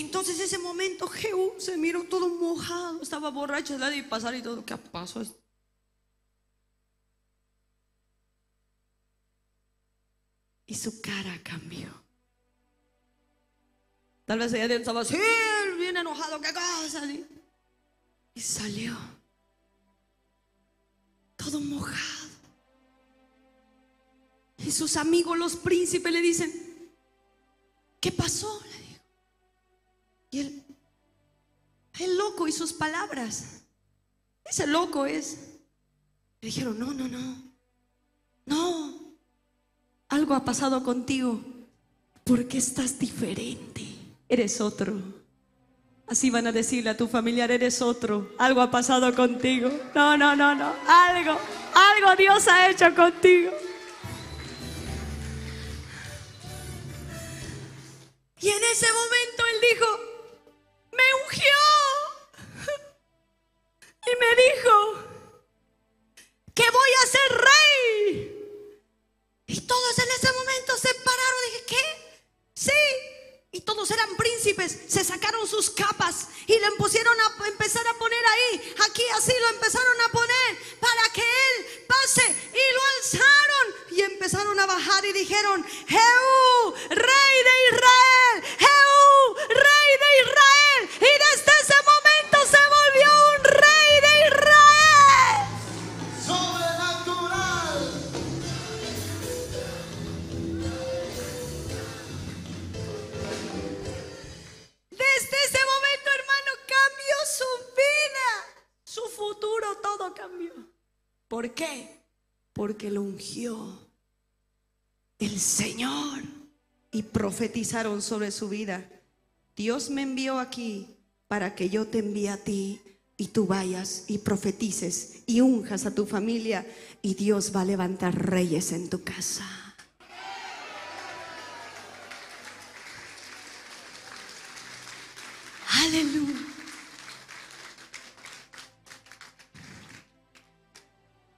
Entonces ese momento Jehú se miró todo mojado, estaba borracho de y pasar y todo. ¿Qué pasó? Y su cara cambió. Tal vez ella estaba así, bien enojado, qué cosa. Y salió todo mojado. Y sus amigos, los príncipes, le dicen, ¿qué pasó? El loco y sus palabras. Ese loco es. Le dijeron, no, no, no. No. Algo ha pasado contigo. Porque estás diferente. Eres otro. Así van a decirle a tu familiar, eres otro. Algo ha pasado contigo. No, no, no, no. Algo, algo Dios ha hecho contigo. Y en ese momento él dijo, me ungió. Y me dijo que voy a ser rey. Y todos en ese momento se pararon. Dije, ¿qué? Sí. Y todos eran príncipes. Se sacaron sus capas y lo pusieron a empezar a poner ahí. Aquí así lo empezaron a poner para que él pase. Y lo alzaron y empezaron a bajar y dijeron, Jehú, rey de Israel, Jehú, rey de Israel. Y desde ese momento se volvió un rey de Israel. Sobrenatural. Desde ese momento, hermano, cambió su vida. Su futuro, todo cambió. ¿Por qué? Porque lo ungió el Señor y profetizaron sobre su vida. Dios me envió aquí para que yo te envíe a ti y tú vayas y profetices y unjas a tu familia y Dios va a levantar reyes en tu casa. Aleluya.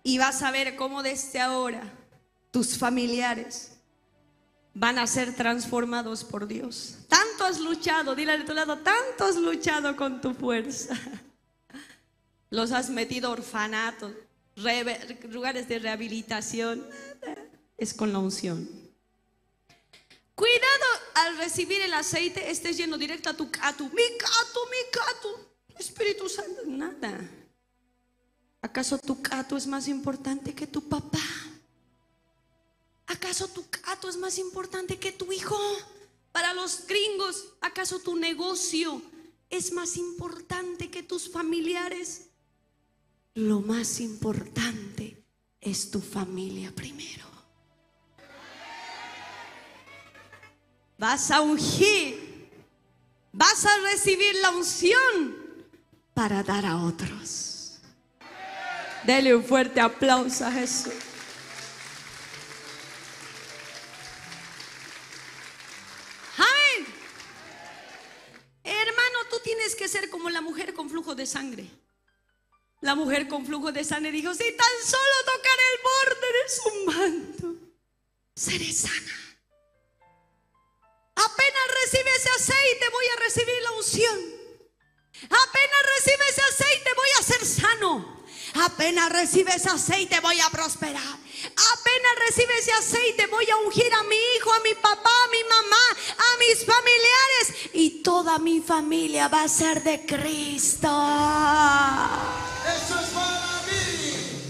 Y vas a ver cómo desde ahora tus familiares van a ser transformados por Dios. Tanto has luchado, dile a tu lado, tanto has luchado con tu fuerza. Los has metido orfanatos, lugares de rehabilitación. Es con la unción. Cuidado al recibir el aceite, estés yendo directo a tu catu. Mi catu, mi catu. Espíritu Santo, nada. ¿Acaso tu catu es más importante que tu papá? ¿Acaso tu catu es más importante que tu hijo? Para los gringos, ¿acaso tu negocio es más importante que tus familiares? Lo más importante es tu familia primero. Vas a ungir, vas a recibir la unción para dar a otros. Dele un fuerte aplauso a Jesús. La mujer con flujo de sangre dijo, si tan solo tocar el borde de su manto, seré sana. Apenas recibe ese aceite, voy a recibir la unción. Apenas recibe ese aceite, voy a ser sano. Apenas recibe ese aceite, voy a prosperar. Apenas recibe ese aceite, voy a ungir a mi hijo, a mi papá, a mi mamá, a mis familiares. Y toda mi familia va a ser de Cristo. Es para mí.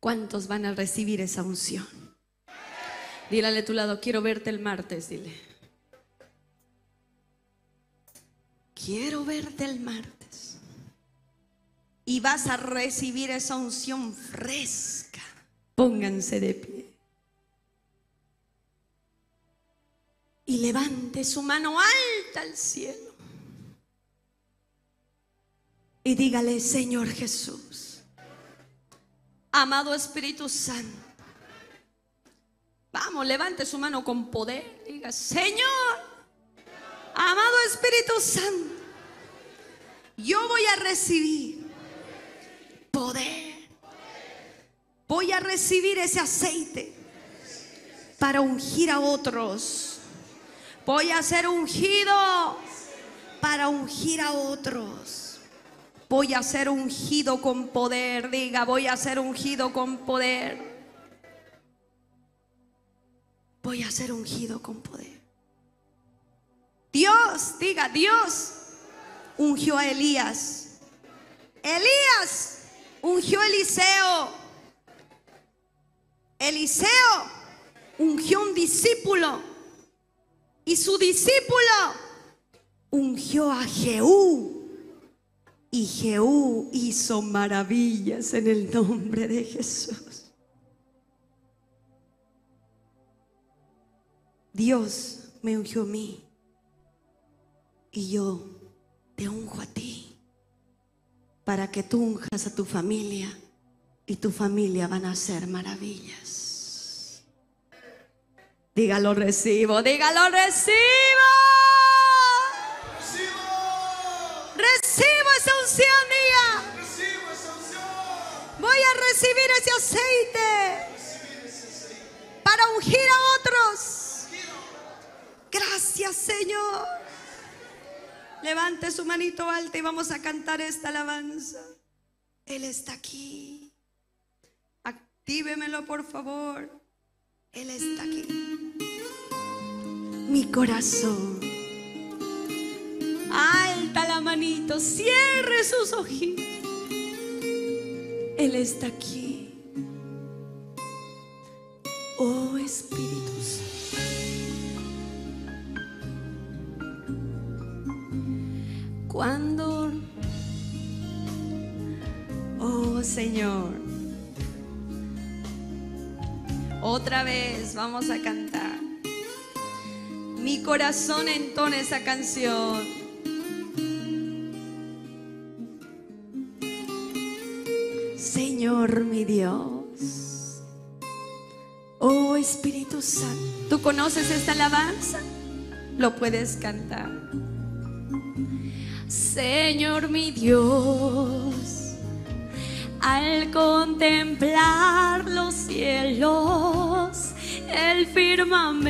¿Cuántos van a recibir esa unción? Dile a tu lado, quiero verte el martes, dile. Quiero verte el martes. Y vas a recibir esa unción fresca. Pónganse de pie. Y levante su mano alta al cielo. Y dígale, Señor Jesús. Amado Espíritu Santo. Vamos, levante su mano con poder. Diga, Señor, amado Espíritu Santo, yo voy a recibir poder. Voy a recibir ese aceite para ungir a otros. Voy a ser ungido para ungir a otros. Voy a ser ungido con poder. Diga, voy a ser ungido con poder. Voy a ser ungido con poder. Dios, diga, Dios ungió a Elías. Elías ungió a Eliseo. Eliseo ungió un discípulo. Y su discípulo ungió a Jehú. Y Jehú hizo maravillas en el nombre de Jesús. Dios me ungió a mí y yo te unjo a ti para que tú unjas a tu familia y tu familia van a hacer maravillas. Dígalo recibo, dígalo recibo. Recibo. Recibo esa unción, diga. Recibo esa unción. Voy a recibir ese aceite para ungir a otros. Gracias, Señor. Levante su manito alta y vamos a cantar esta alabanza. Él está aquí. Actívemelo, por favor. Él está aquí. Mi corazón. Alta la manito, cierre sus ojitos. Él está aquí. Oh Espíritu. Cuando, oh Señor, otra vez vamos a cantar. Mi corazón entona esa canción. Señor mi Dios, oh Espíritu Santo, ¿tú conoces esta alabanza? Lo puedes cantar. Señor mi Dios, al contemplar los cielos, el firmamento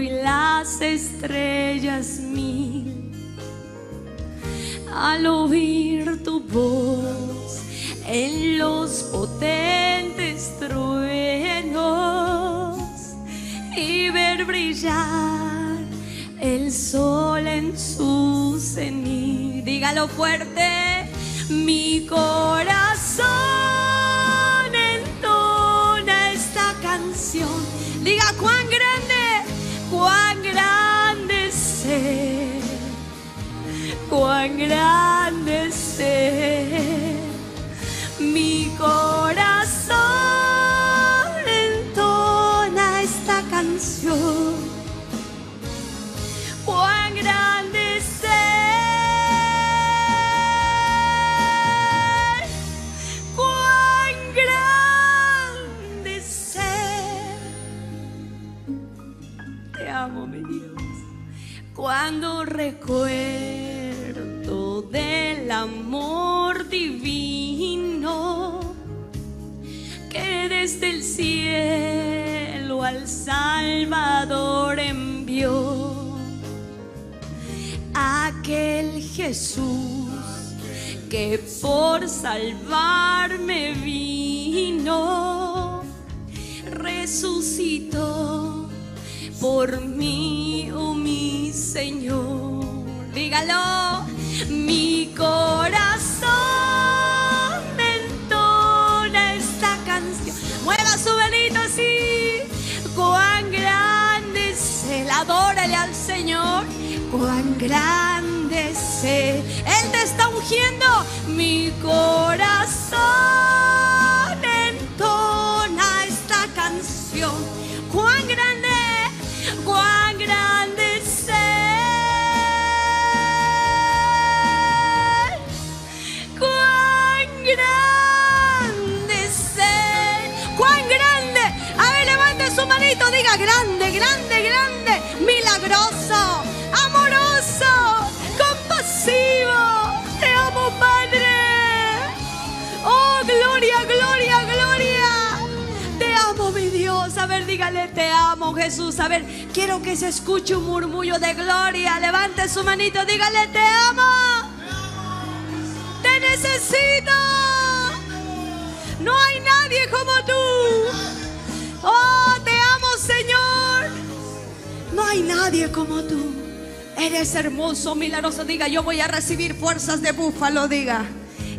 y las estrellas mil, al oír tu voz en los potentes truenos y ver brillar el sol en su cenit. Dígalo fuerte, mi corazón entona esta canción. Diga cuán grande, cuán grande ser, cuán grande recuerdo del amor divino que desde el cielo al Salvador envió aquel Jesús que por salvarme vino, resucitó por mí, oh mi Señor. Mi corazón entona esta canción. Mueva su velito así, cuán grande es el adórale al Señor cuán grande es Él. Él te está ungiendo. Mi corazón Diga grande, grande, grande. Milagroso amoroso, compasivo. Te amo, Padre. Oh, gloria, gloria, gloria. Te amo, mi Dios. A ver, dígale, te amo, Jesús. A ver, quiero que se escuche un murmullo de gloria. Levante su manito, dígale, te amo. Te necesito. No hay nadie como tú. Hay nadie como tú. Eres hermoso, milagroso. Diga, yo voy a recibir fuerzas de búfalo. Diga,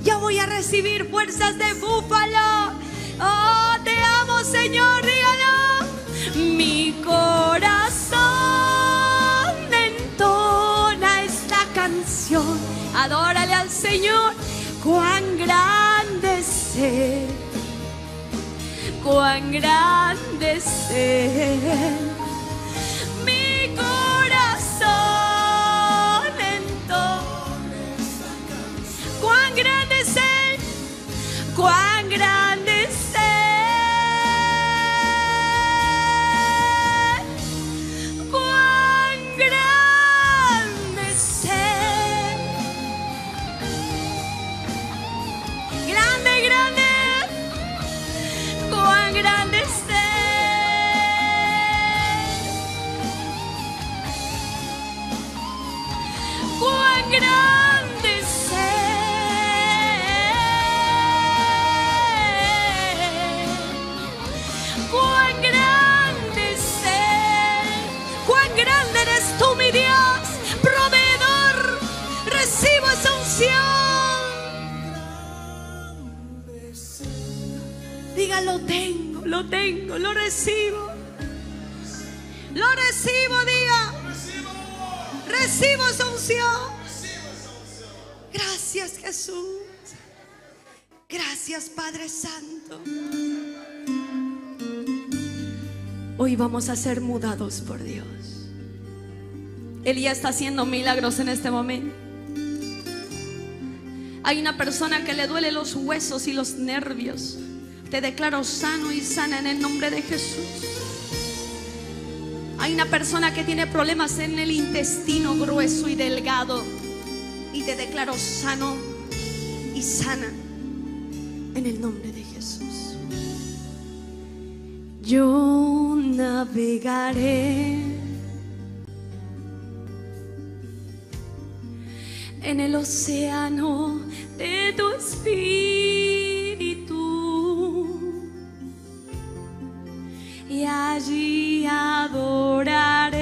yo voy a recibir fuerzas de búfalo. Oh, te amo, Señor. Dígalo. Mi corazón entona esta canción. Adórale al Señor. Cuán grande es. Cuán grande es. Cuán lo tengo, lo tengo, lo recibo. Lo recibo, diga. Recibo esa unción. Gracias Jesús. Gracias Padre Santo. Hoy vamos a ser mudados por Dios. Él ya está haciendo milagros en este momento. Hay una persona que le duele los huesos y los nervios. Te declaro sano y sana en el nombre de Jesús. Hay una persona que tiene problemas en el intestino grueso y delgado. Y te declaro sano y sana en el nombre de Jesús. Yo navegaré en el océano de tu espíritu allí adoraré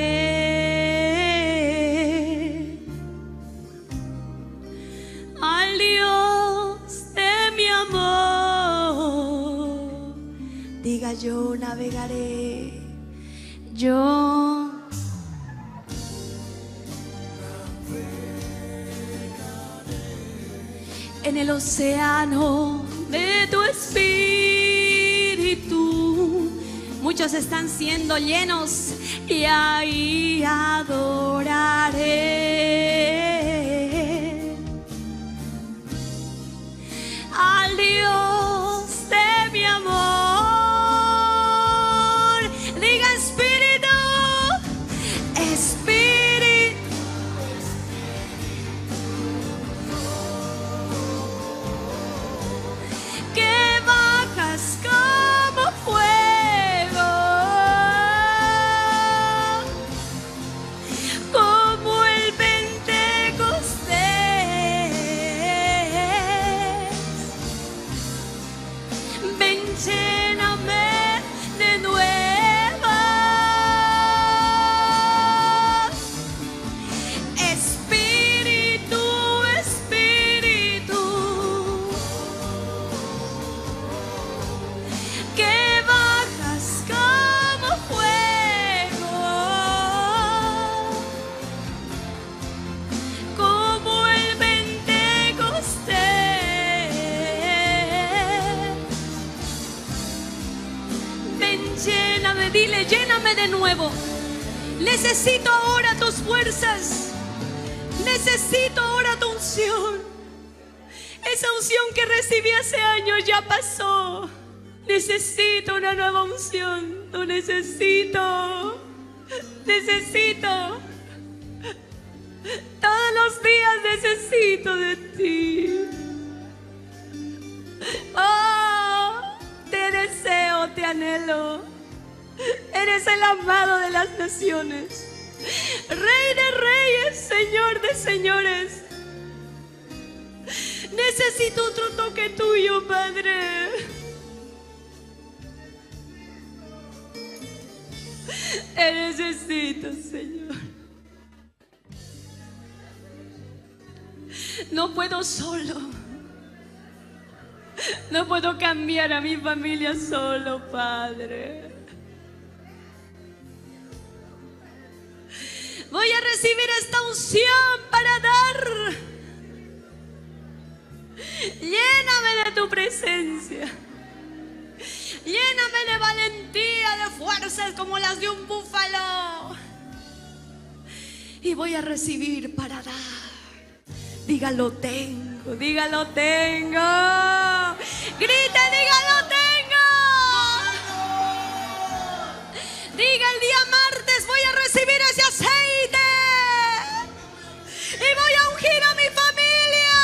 al Dios de mi amor. Diga yo navegaré, yo en el océano Muchos están siendo llenos y ahí adoraré Necesito ahora tus fuerzas. Necesito ahora tu unción. Esa unción que recibí hace años ya pasó. Necesito una nueva unción. Lo necesito. Necesito. Todos los días necesito de ti. Oh, te deseo, te anhelo. Eres el amado de las naciones. Rey de reyes, Señor de señores. Necesito otro toque tuyo, Padre. Te necesito, Señor. No puedo solo. No puedo cambiar a mi familia solo, Padre. Voy a recibir esta unción para dar. Lléname de tu presencia. Lléname de valentía, de fuerzas como las de un búfalo. Y voy a recibir para dar. Dígalo tengo, dígalo tengo. Grita, dígalo tengo. Diga el día martes voy a recibir ese aceite. Y voy a ungir a mi familia.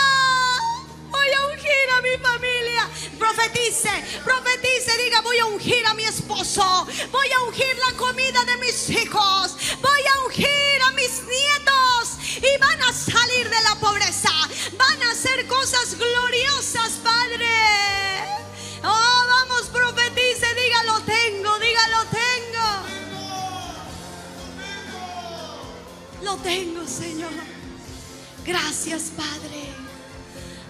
Voy a ungir a mi familia. profetice, profetice, diga voy a ungir a mi esposo, voy a ungir la comida de mis hijos, voy a ungir a mis nietos y van a salir de la pobreza, van a hacer cosas gloriosas, Lo tengo, Señor. Gracias, Padre.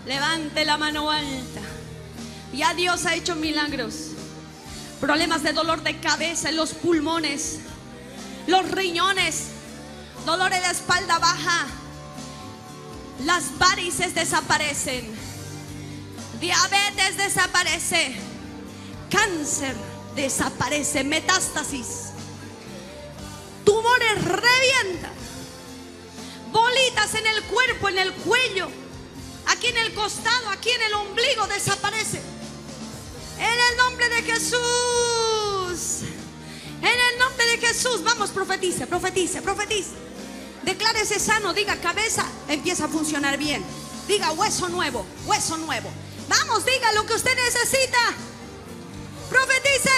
Levante la mano alta. Ya Dios ha hecho milagros. Problemas de dolor de cabeza en los pulmones, los riñones, dolor en la espalda baja. Las varices desaparecen. Diabetes desaparece. Cáncer desaparece. Metástasis. Tumores revientan. Bolitas en el cuerpo, en el cuello. Aquí en el costado, aquí en el ombligo desaparece. En el nombre de Jesús. En el nombre de Jesús. Vamos, profetice, profetice, profetice. Declárese sano, diga cabeza, empieza a funcionar bien. Diga hueso nuevo, hueso nuevo. Vamos, diga lo que usted necesita. Profetice.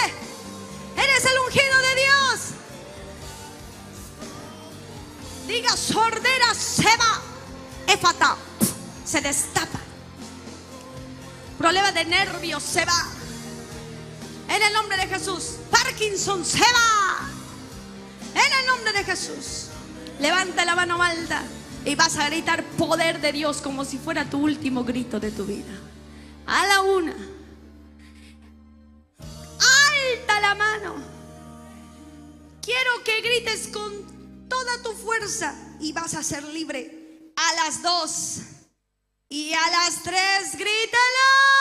Eres el ungido de Dios. Diga sordera se va. Efata se destapa. Problema de nervios se va. En el nombre de Jesús. Parkinson se va. En el nombre de Jesús. Levanta la mano alta y vas a gritar poder de Dios como si fuera tu último grito de tu vida. A la una. Alta la mano. Quiero que grites con toda tu fuerza y vas a ser libre. A las dos. Y a las tres, grítalo.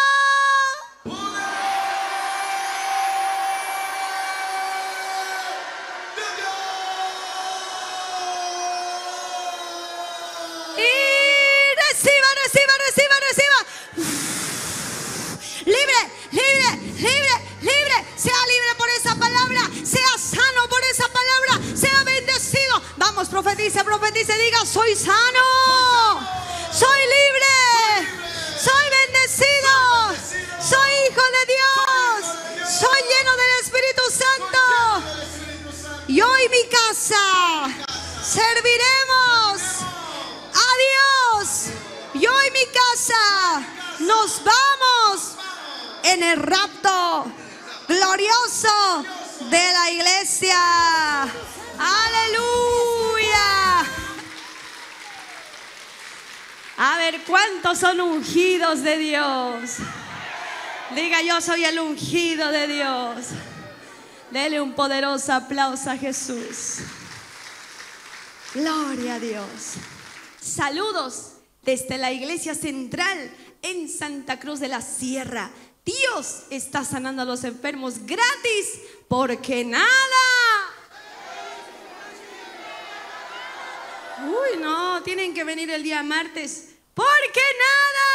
Profetice, profetice. Diga, soy sano. Soy libre. Soy bendecido. Soy hijo de Dios. Soy lleno del Espíritu Santo. Y mi casa serviremos a Dios. Y mi casa nos vamos en el rapto glorioso de la iglesia. Aleluya. A ver, ¿cuántos son ungidos de Dios? Diga, yo soy el ungido de Dios. Dele un poderoso aplauso a Jesús. Gloria a Dios. Saludos desde la iglesia central en Santa Cruz de la Sierra. Dios está sanando a los enfermos gratis porque nada. Uy, no, tienen que venir el día martes. Porque nada.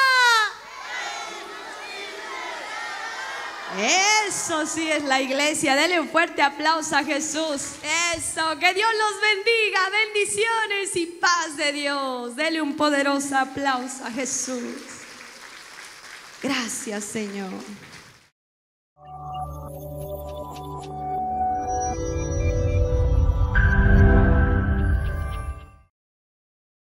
Eso sí es la iglesia. Dele un fuerte aplauso a Jesús. Eso, que Dios los bendiga. Bendiciones y paz de Dios. Dele un poderoso aplauso a Jesús. Gracias, Señor.